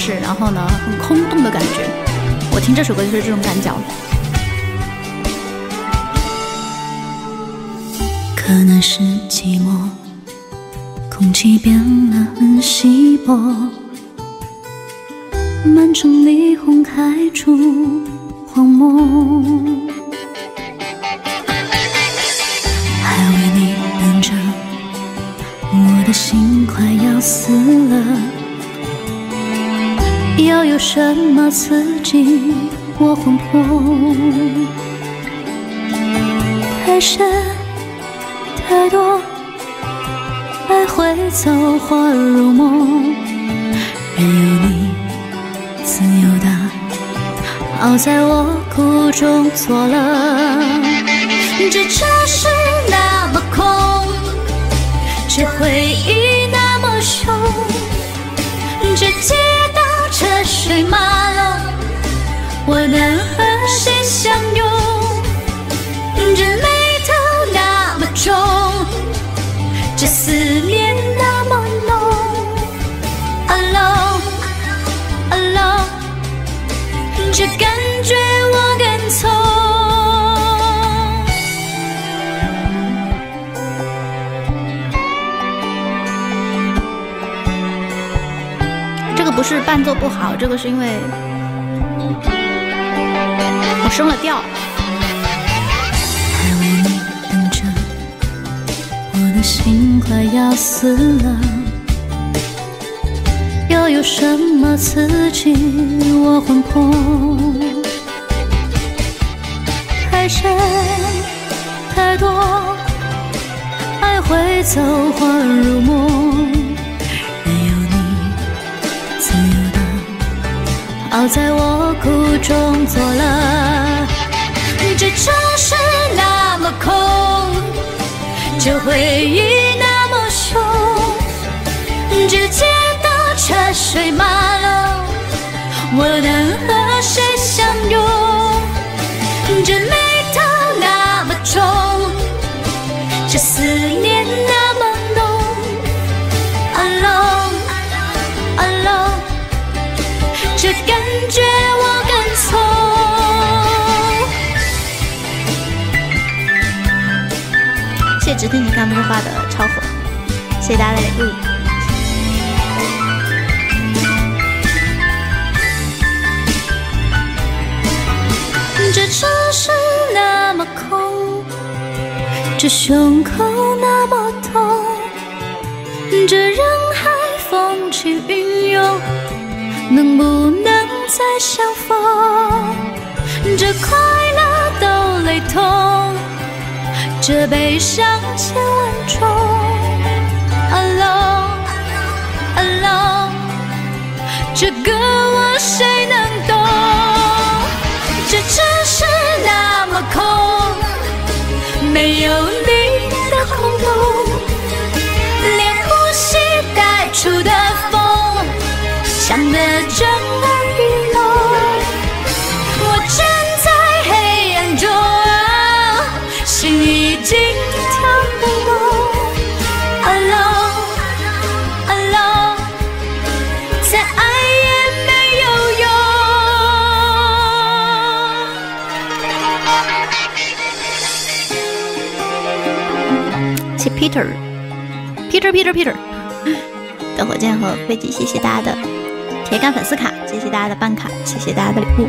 式，然后呢，很空洞的感觉。我听这首歌就是这种感觉。可能是寂寞，空气变得很稀薄，满城霓虹开出荒漠。还为你等着，我的心快要死了。要有什么刺激我魂魄？太深。太多爱会走火入魔，任由你自由的好在我苦中作乐。这城市这感觉我跟从。这个不是伴奏不好，这个是因为我升了调。我的心快要死了，有什么刺激我魂魄？太深太多，爱会走火入魔，任由你自由的熬在我苦中作乐。这城市那么空。这回忆只听你看不说话的超火，谢谢大家的礼物。这城市那么空，这胸口那么痛，这人海风起云涌，能不能再相逢？这快乐都雷同。这悲伤千万种，Alone，Alone，这个我谁能懂？这城市那么空，没有 Peter，Peter，Peter，Peter，的火箭和飞机，谢谢大家的铁杆粉丝卡，谢谢大家的办卡，谢谢大家的礼物。